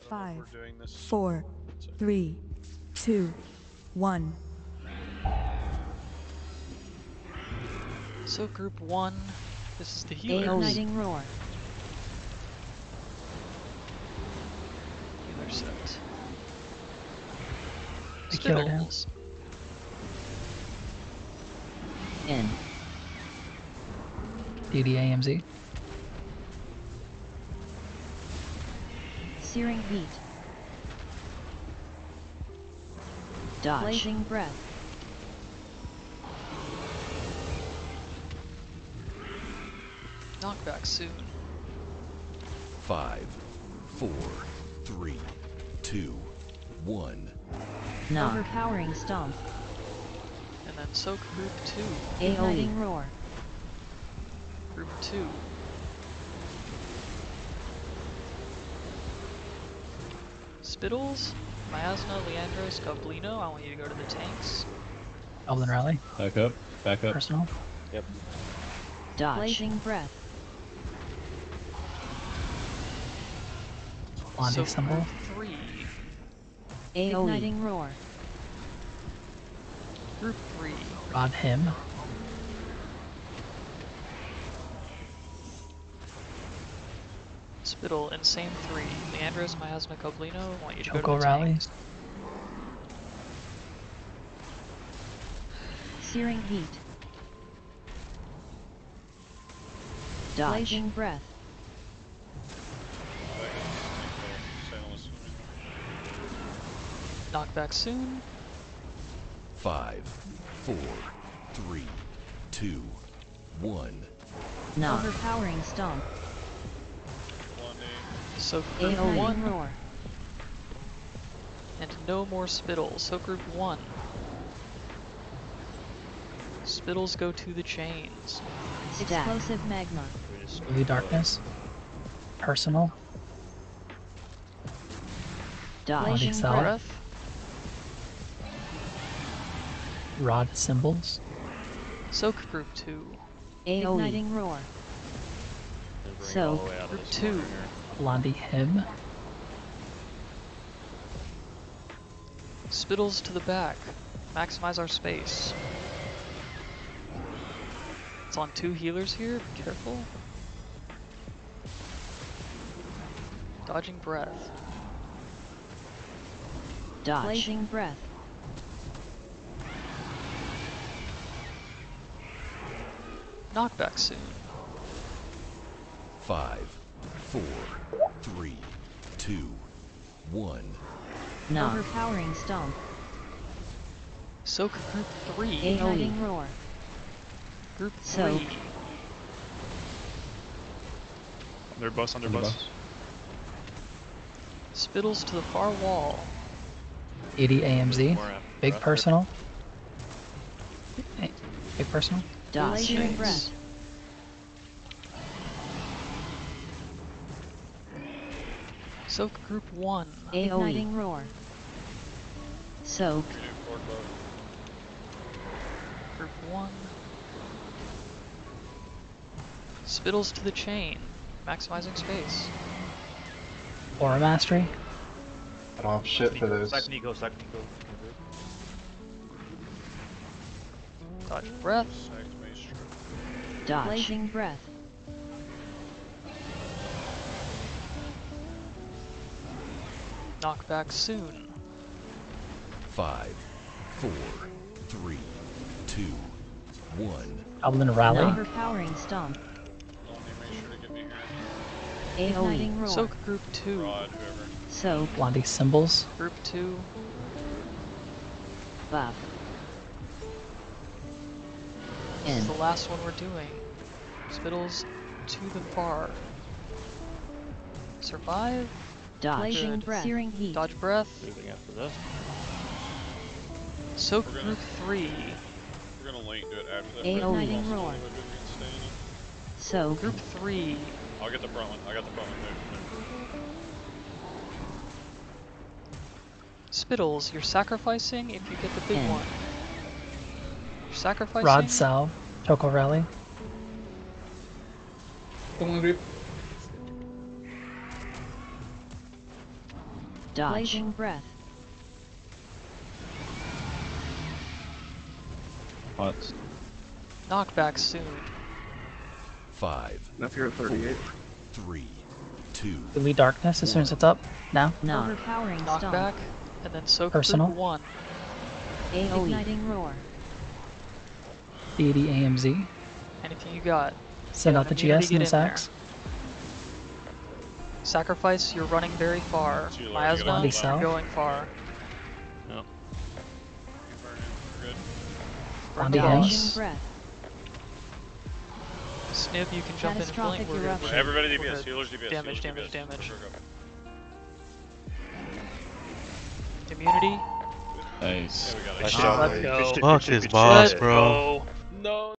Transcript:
if Five, doing this. four, three, two, one. So group one, this is the healers. Igniting roar. Healer set. I killed him. In. DDAMZ. Searing heat. Dodge. Blazing breath. Knockback soon. Five, four, three, two, one. Knock. Overpowering stomp. And then soak group two. Igniting roar. Group two. Spittles, Miasma, Leandros, Goblino, I want you to go to the tanks. Elden Rally. Back up. Back up. Personal. Yep. Dodge. Blazing breath. Blondie so symbol. group three. Igniting roar. Group three. Rod him. Spittle, Insane three. Leandros, Miasma, Goblino, I want you to go to Choco the Rally. tanks. Searing heat. Dodge. Blazing breath. Sailors. Knockback soon. Five, four, three, two, one. Knock. Overpowering stomp. One eight. So group Igniting one. roar. And no more Spittles. So group one. Spittles go to the chains. Explosive magma. Blue darkness. Personal. Dodge. Blazing Blazing breath. Breath. Rod symbols. Soak group two. Igniting roar. So, Group two. Blondie him. Spittles to the back. Maximize our space. It's on two healers here. Be careful. Dodging breath. Dodge. Blazing breath. Knockback soon. Five, four, three, two, one. Knock. Overpowering stomp. Soak group three. Igniting roar. Group Soak. three. Under bus, under, Under bus. bus. Spittles to the far wall. 80 AMZ. Big personal. Big personal. Dodge. Breath. Soak group one. Igniting roar. Soak. We do forward load. Group one. Spittles to the chain. Maximizing space. Aura mastery. I don't shit for those. Second eco, second eco. Dodge breath. Dodge. Blazing breath. Knockback soon. Five, four, three, two, one. Elden Rally. Overpowering stomp. Lonely, make sure to get me here. Igniting roar. Soak group two. Rod. Soak. Blondie symbols. Group two. Buff. This is the last one we're doing. Spittles to the far. Survive. Dodge. Breath. Searing heat. Dodge breath. Moving after this. Soak gonna- group three. We're gonna link do it after that. Igniting roar. do it if we can stay in it. Soak. Group three. I'll get the front one. I got the front one there. Spittles, you're sacrificing if you get the big In. one. You're sacrificing. Rod Sal, Choco Rally. Come on, grip. Dodge. Blazing breath. What? Knockback soon. Five, Now if you're at 38. three, two, Deadly darkness as soon as it's up. Now. Knock. Overpowering Knockback, stomp. and then soak Personal. one. AoE. Igniting roar. Deity AMZ. Anything you got. Send Yeah, out the GS and the sacks. there. Sacks. Sacrifice, you're running very far. See you later, gotta Miasma, you're south. going far. You burn in. We're. On the Dodging ends. breath. Snib, you can jump in and Catastrophic flank. We're good. Everybody good. DPS, We're good. healers DPS, Damage, healers damage, DPS. damage. Go, go. Immunity. Nice. Yeah, we got it. Nice let's go. Fuck good shit, his good boss, bro. Go.